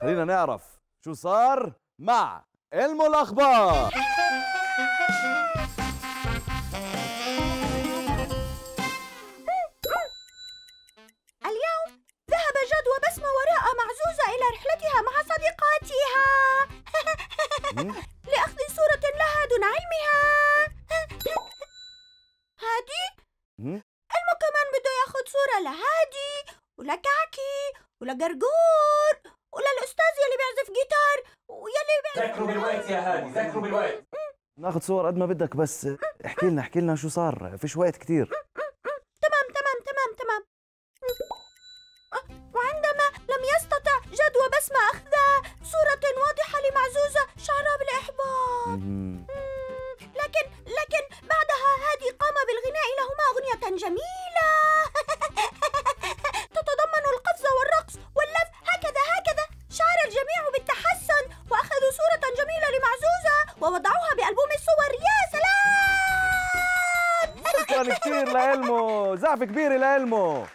خلينا نعرف شو صار مع علم الأخبار. اليوم ذهب جد وبسمة وراء معزوزة إلى رحلتها مع صديقاتها. لأخذ صورة لها دون علمها. هادي. علمه كمان بده ياخذ صورة لهادي ولكعكي ولقرقور وللأستاذ يلي بيعزف جيتار ويلي بيعزف ذكروا بالوقت يا هادي ذكروا بالوقت. ناخذ صور قد ما بدك بس احكي لنا احكي لنا شو صار. فيش وقت كتير. تمام تمام تمام تمام. وعندما لم يستطع جد وبسمة أخذ صورة واضحة لمعزوزة شعرها بالإحباط. لكن لكن ووضعوها بألبوم الصور. يا سلام! شكرا كثير لعلمه. زعف كبير لعلمه.